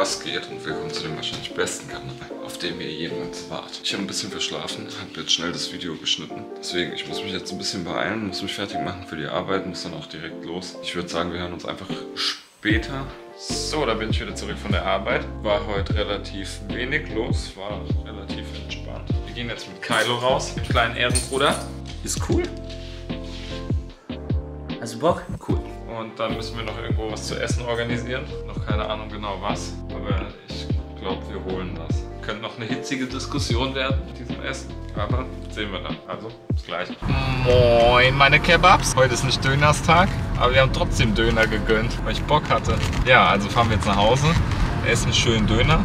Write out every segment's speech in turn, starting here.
Was geht und willkommen zu dem wahrscheinlich besten Kanal, auf dem ihr jemals wart. Ich habe ein bisschen verschlafen, habe jetzt schnell das Video geschnitten. Deswegen, ich muss mich jetzt ein bisschen beeilen, muss mich fertig machen für die Arbeit, muss dann auch direkt los. Ich würde sagen, wir hören uns einfach später. So, da bin ich wieder zurück von der Arbeit. War heute relativ wenig los, war relativ entspannt. Wir gehen jetzt mit Kylo raus, kleinen Ehrenbruder. Ist cool. Hast du Bock? Cool. Und dann müssen wir noch irgendwo was zu essen organisieren. Noch keine Ahnung genau was, aber ich glaube, wir holen das. Könnte noch eine hitzige Diskussion werden mit diesem Essen, aber sehen wir dann. Also, bis gleich. Moin, meine Kebabs. Heute ist nicht Dönerstag, aber wir haben trotzdem Döner gegönnt, weil ich Bock hatte. Ja, also fahren wir jetzt nach Hause, essen schönen Döner.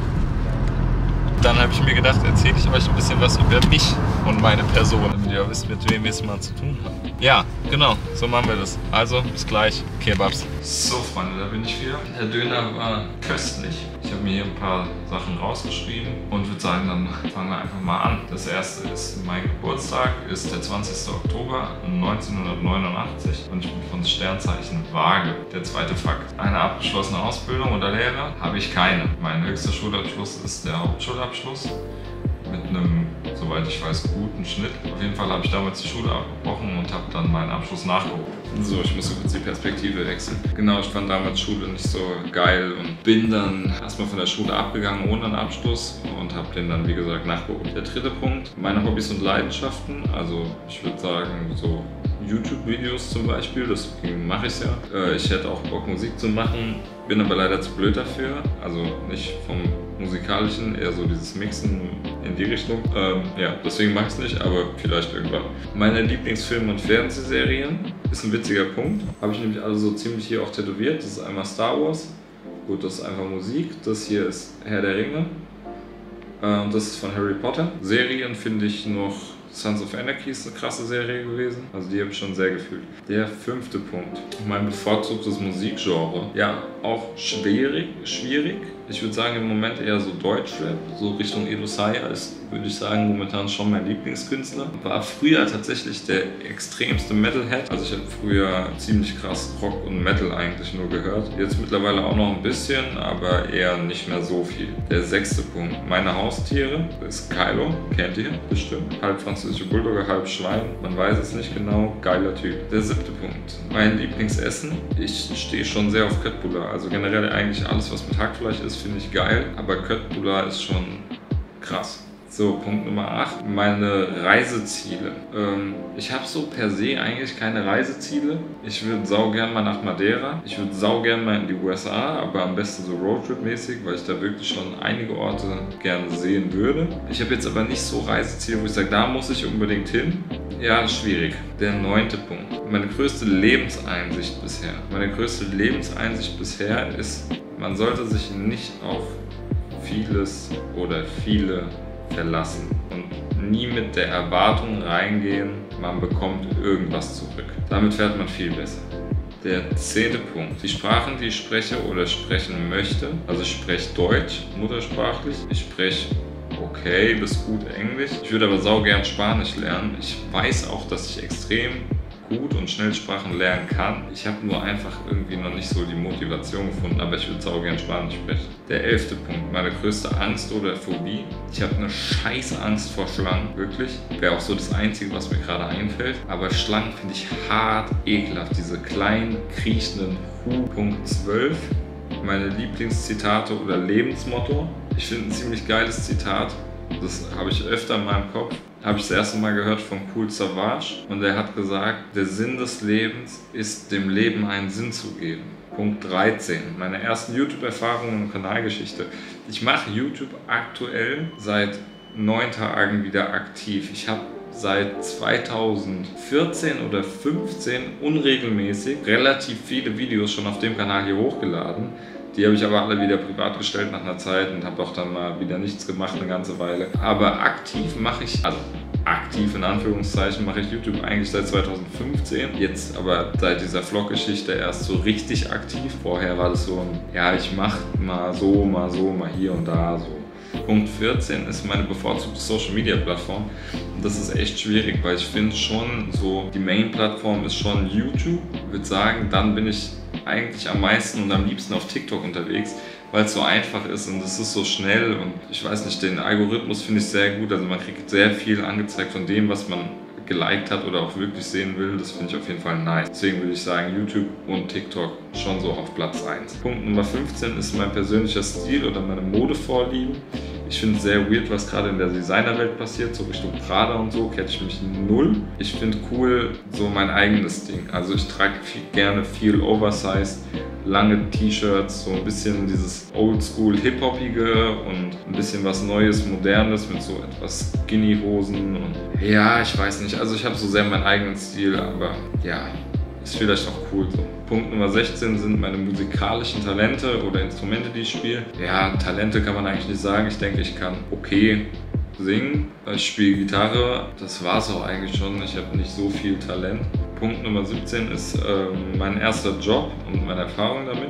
Dann habe ich mir gedacht, erzähle ich euch ein bisschen was über mich und meine Person, damit ihr wisst, mit wem wir es mal zu tun haben. Ja, genau, so machen wir das. Also, bis gleich, Kebabs. So, Freunde, da bin ich wieder. Der Döner war köstlich. Ich habe mir hier ein paar Sachen rausgeschrieben und würde sagen, dann fangen wir einfach mal an. Das erste ist, mein Geburtstag ist der 20. Oktober 1989 und ich bin von Sternzeichen Waage. Der zweite Fakt, eine abgeschlossene Ausbildung oder Lehre habe ich keine. Mein höchster Schulabschluss ist der Hauptschulabschluss mit einem, soweit ich weiß, guten Schnitt. Auf jeden Fall habe ich damals die Schule abgebrochen und habe dann meinen Abschluss nachgeholt. So, ich muss kurz die Perspektive wechseln. Genau, ich fand damals Schule nicht so geil und bin dann erstmal von der Schule abgegangen ohne einen Abschluss und habe den dann, wie gesagt, nachgeholt. Der dritte Punkt, meine Hobbys und Leidenschaften. Also ich würde sagen, so YouTube-Videos zum Beispiel, deswegen mache ich ja. Äh, ich hätte auch Bock, Musik zu machen, bin aber leider zu blöd dafür. Also nicht vom musikalischen, eher so dieses Mixen in die Richtung. Ähm, ja, deswegen mache ich es nicht, aber vielleicht irgendwann. Meine Lieblingsfilme und Fernsehserien ist ein witziger Punkt. Habe ich nämlich alle so ziemlich hier auch tätowiert. Das ist einmal Star Wars. Gut, das ist einfach Musik. Das hier ist Herr der Ringe. Äh, und das ist von Harry Potter. Serien finde ich noch Sons of Anarchy ist eine krasse Serie gewesen. Also die habe ich schon sehr gefühlt. Der fünfte Punkt. Mein bevorzugtes Musikgenre. Ja, auch schwierig. schwierig. Ich würde sagen im Moment eher so Deutschrap, so Richtung Edo Saya ist, würde ich sagen, momentan schon mein Lieblingskünstler. War früher tatsächlich der extremste Metalhead. Also ich habe früher ziemlich krass Rock und Metal eigentlich nur gehört. Jetzt mittlerweile auch noch ein bisschen, aber eher nicht mehr so viel. Der sechste Punkt. Meine Haustiere ist Kylo, kennt ihr bestimmt. Halb französische Bulldogge, halb Schwein. Man weiß es nicht genau. Geiler Typ. Der siebte Punkt. Mein Lieblingsessen. Ich stehe schon sehr auf Köttbullar. Also generell eigentlich alles, was mit Hackfleisch ist, finde ich geil. Aber Köttbullar ist schon krass. So, Punkt Nummer 8, meine Reiseziele. Ähm, ich habe so per se eigentlich keine Reiseziele. Ich würde sau gern mal nach Madeira. Ich würde sau gern mal in die USA, aber am besten so Roadtrip-mäßig, weil ich da wirklich schon einige Orte gerne sehen würde. Ich habe jetzt aber nicht so Reiseziele, wo ich sage, da muss ich unbedingt hin. Ja, schwierig. Der neunte Punkt. Meine größte Lebenseinsicht bisher. Meine größte Lebenseinsicht bisher ist, man sollte sich nicht auf vieles oder viele verlassen und nie mit der Erwartung reingehen, man bekommt irgendwas zurück. Damit fährt man viel besser. Der zehnte Punkt. Die Sprachen, die ich spreche oder sprechen möchte, also ich spreche Deutsch muttersprachlich, ich spreche okay bis gut Englisch. Ich würde aber sau gern Spanisch lernen. Ich weiß auch, dass ich extrem gut und schnell Sprachen lernen kann. Ich habe nur einfach irgendwie noch nicht so die Motivation gefunden, aber ich würde sau gern Spanisch sprechen. Der elfte Punkt, meine größte Angst oder Phobie. Ich habe eine scheiße Angst vor Schlangen, wirklich. Wäre auch so das Einzige, was mir gerade einfällt. Aber Schlangen finde ich hart ekelhaft. Diese kleinen, kriechenden Hu. Punkt 12, meine Lieblingszitate oder Lebensmotto. Ich finde ein ziemlich geiles Zitat. Das habe ich öfter in meinem Kopf habe ich das erste Mal gehört von Cool Savage und er hat gesagt, der Sinn des Lebens ist dem Leben einen Sinn zu geben. Punkt 13. Meine ersten YouTube-Erfahrungen und Kanalgeschichte. Ich mache YouTube aktuell seit neun Tagen wieder aktiv. Ich habe seit 2014 oder 2015 unregelmäßig relativ viele Videos schon auf dem Kanal hier hochgeladen. Die habe ich aber alle wieder privat gestellt nach einer Zeit und habe auch dann mal wieder nichts gemacht eine ganze Weile. Aber aktiv mache ich, also aktiv in Anführungszeichen mache ich YouTube eigentlich seit 2015. Jetzt aber seit dieser Vlog-Geschichte erst so richtig aktiv. Vorher war das so ein, ja, ich mache mal so, mal so, mal hier und da so. Punkt 14 ist meine bevorzugte Social Media Plattform. Und das ist echt schwierig, weil ich finde schon so, die Main-Plattform ist schon YouTube. Ich würde sagen, dann bin ich eigentlich am meisten und am liebsten auf TikTok unterwegs, weil es so einfach ist und es ist so schnell und ich weiß nicht, den Algorithmus finde ich sehr gut. Also man kriegt sehr viel angezeigt von dem, was man geliked hat oder auch wirklich sehen will, das finde ich auf jeden Fall nice. Deswegen würde ich sagen, YouTube und TikTok schon so auf Platz 1. Punkt Nummer 15 ist mein persönlicher Stil oder meine Modevorlieben. Ich finde es sehr weird, was gerade in der Designerwelt passiert, so Richtung Prada und so, catch ich mich null. Ich finde cool so mein eigenes Ding. Also ich trage viel, gerne viel Oversized, lange T-Shirts, so ein bisschen dieses Oldschool Hip-Hopige und ein bisschen was Neues, Modernes mit so etwas Skinny-Hosen und ja, ich weiß nicht. Also ich habe so sehr meinen eigenen Stil, aber ja, ist vielleicht auch cool so. Punkt Nummer 16 sind meine musikalischen Talente oder Instrumente, die ich spiele. Ja, Talente kann man eigentlich nicht sagen. Ich denke, ich kann okay singen. Ich spiele Gitarre. Das war es auch eigentlich schon. Ich habe nicht so viel Talent. Punkt Nummer 17 ist ähm, mein erster Job und meine Erfahrung damit.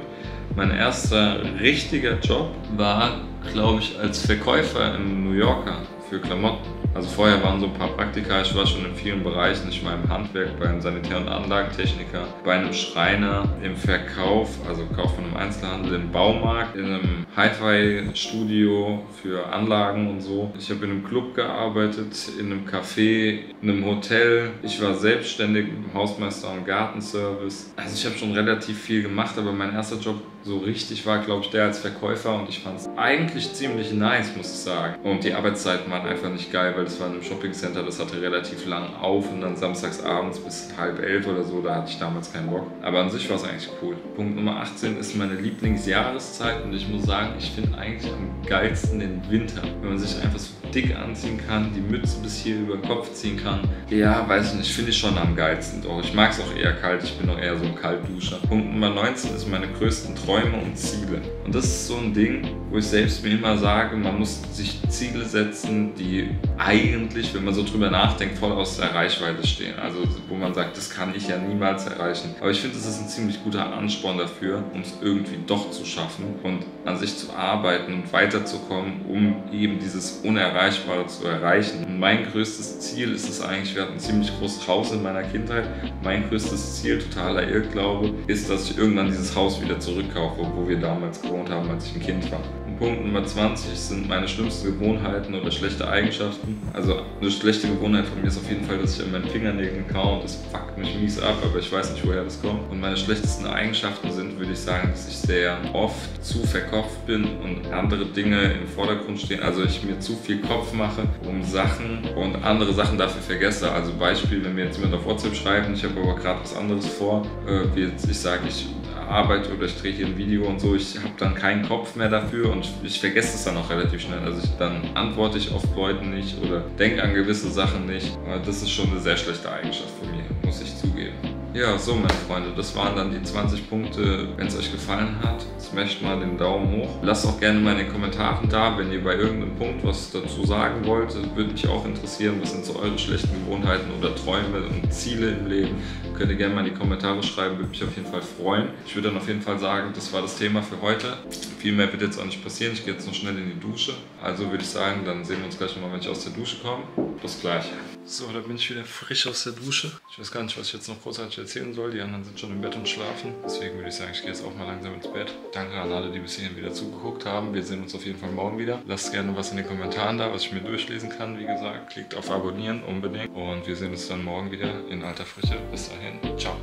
Mein erster richtiger Job war, glaube ich, als Verkäufer im New Yorker für Klamotten. Also vorher waren so ein paar Praktika, ich war schon in vielen Bereichen. Ich war im Handwerk, beim Sanitär- und Anlagentechniker, bei einem Schreiner, im Verkauf, also Kauf von einem Einzelhandel, im Baumarkt, in einem Hi-Fi-Studio für Anlagen und so. Ich habe in einem Club gearbeitet, in einem Café, in einem Hotel. Ich war selbstständig mit dem Hausmeister und Gartenservice. Also ich habe schon relativ viel gemacht, aber mein erster Job so richtig war, glaube ich, der als Verkäufer und ich fand es eigentlich ziemlich nice, muss ich sagen. Und die Arbeitszeiten waren einfach nicht geil, weil das war in einem Shoppingcenter, das hatte relativ lang auf und dann samstags abends bis halb elf oder so, da hatte ich damals keinen Bock. Aber an sich war es eigentlich cool. Punkt Nummer 18 ist meine Lieblingsjahreszeit und ich muss sagen, ich finde eigentlich am geilsten den Winter, wenn man sich einfach so dick anziehen kann, die Mütze bis hier über den Kopf ziehen kann. Ja, weiß ich nicht, finde ich schon am geilsten. Doch ich mag es auch eher kalt, ich bin auch eher so ein Kaltduscher. Punkt Nummer 19 ist meine größten Träume und Ziele. Und das ist so ein Ding, wo ich selbst mir immer sage, man muss sich Ziele setzen, die eigentlich, wenn man so drüber nachdenkt, voll aus der Reichweite stehen. Also wo man sagt, das kann ich ja niemals erreichen. Aber ich finde, das ist ein ziemlich guter Ansporn dafür, um es irgendwie doch zu schaffen und an sich zu arbeiten und weiterzukommen, um eben dieses Unerreichbare zu erreichen. Und mein größtes Ziel ist es eigentlich, wir hatten ein ziemlich großes Haus in meiner Kindheit. Mein größtes Ziel, totaler Irrglaube, ist, dass ich irgendwann dieses Haus wieder zurückkaufe, wo wir damals gewohnt haben, als ich ein Kind war. Punkt Nummer 20 sind meine schlimmsten Gewohnheiten oder schlechte Eigenschaften. Also eine schlechte Gewohnheit von mir ist auf jeden Fall, dass ich an meinen Fingernägeln kaue und das fuckt mich mies ab, aber ich weiß nicht, woher das kommt. Und meine schlechtesten Eigenschaften sind, würde ich sagen, dass ich sehr oft zu verkopft bin und andere Dinge im Vordergrund stehen. Also ich mir zu viel Kopf mache um Sachen und andere Sachen dafür vergesse. Also Beispiel, wenn mir jetzt jemand auf WhatsApp schreibt und ich habe aber gerade was anderes vor, äh, wie jetzt ich sage, ich arbeite oder ich drehe hier ein Video und so, ich habe dann keinen Kopf mehr dafür und ich vergesse es dann auch relativ schnell. Also ich, dann antworte ich oft Leuten nicht oder denke an gewisse Sachen nicht. Das ist schon eine sehr schlechte Eigenschaft von mir, muss ich zugeben. Ja, so meine Freunde, das waren dann die 20 Punkte. Wenn es euch gefallen hat, smasht mal den Daumen hoch. Lasst auch gerne mal in den Kommentaren da, wenn ihr bei irgendeinem Punkt was dazu sagen wollt. Würde mich auch interessieren, was sind so eure schlechten Gewohnheiten oder Träume und Ziele im Leben. Könnt ihr gerne mal in die Kommentare schreiben, würde mich auf jeden Fall freuen. Ich würde dann auf jeden Fall sagen, das war das Thema für heute. Viel mehr wird jetzt auch nicht passieren. Ich gehe jetzt noch schnell in die Dusche. Also würde ich sagen, dann sehen wir uns gleich nochmal, wenn ich aus der Dusche komme. Bis gleich. So, da bin ich wieder frisch aus der Dusche. Ich weiß gar nicht, was ich jetzt noch großartig erzählen soll. Die anderen sind schon im Bett und schlafen. Deswegen würde ich sagen, ich gehe jetzt auch mal langsam ins Bett. Danke an alle, die bis hierhin wieder zugeguckt haben. Wir sehen uns auf jeden Fall morgen wieder. Lasst gerne was in den Kommentaren da, was ich mir durchlesen kann. Wie gesagt, klickt auf Abonnieren unbedingt. Und wir sehen uns dann morgen wieder in alter Frische. Bis dahin, ciao.